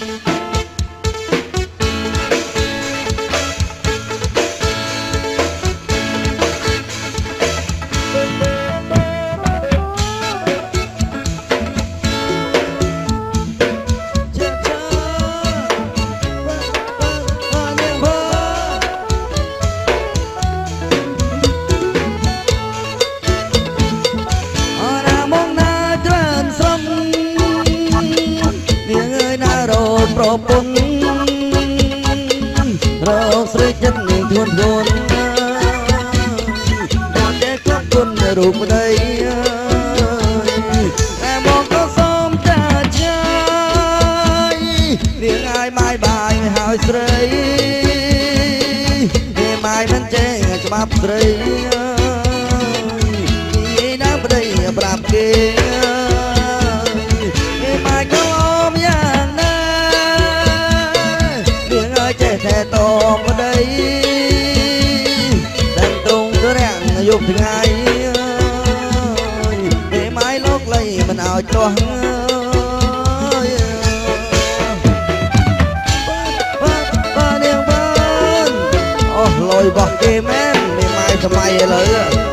អ រូបប្តីតែមកក៏សូមចាចាយនាងអាយម៉ាយបាយហើយស្រីនាងម៉ាយមិនចេះច្បាប់ស្រីនិយាយណាប្តីប្រាប់គេនាងម៉ាយក៏អមយ៉ាងណានាងឲ្យចេះតែតបប្តីតែត្រង់ទៅរាំងយប់ថ្ងៃ មិនឲ្យទាស់បាទនាងបានអស់លយរបស់គេមែនមានម៉ាយសម័យឥឡូវឡ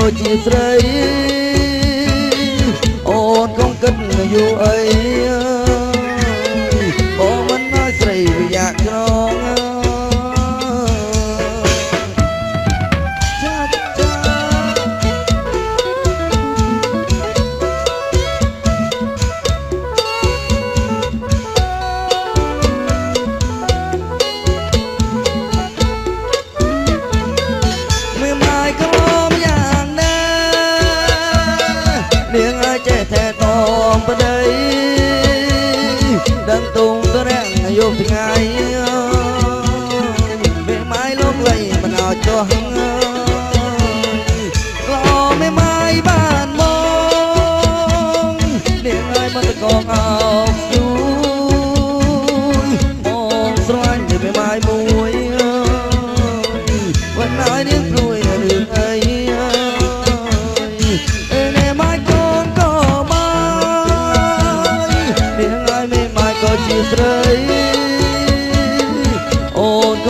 មានម៉ាយក៏ជាស្រី អូនកុំគិតយូរអី តែតងប្តីដឹងទុំទៅរាំងយប់ថ្ងៃមានម៉ាយលោកលៃមិនឲ្យចោះ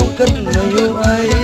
không cất lời yêu ấy.